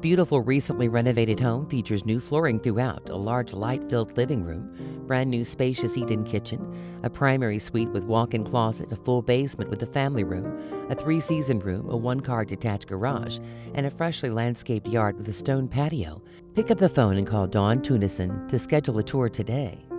beautiful, recently renovated home features new flooring throughout, a large light filled living room, brand new spacious eat in kitchen, a primary suite with walk in closet, a full basement with a family room, a three season room, a one car detached garage, and a freshly landscaped yard with a stone patio. Pick up the phone and call Dawn Tunison to schedule a tour today.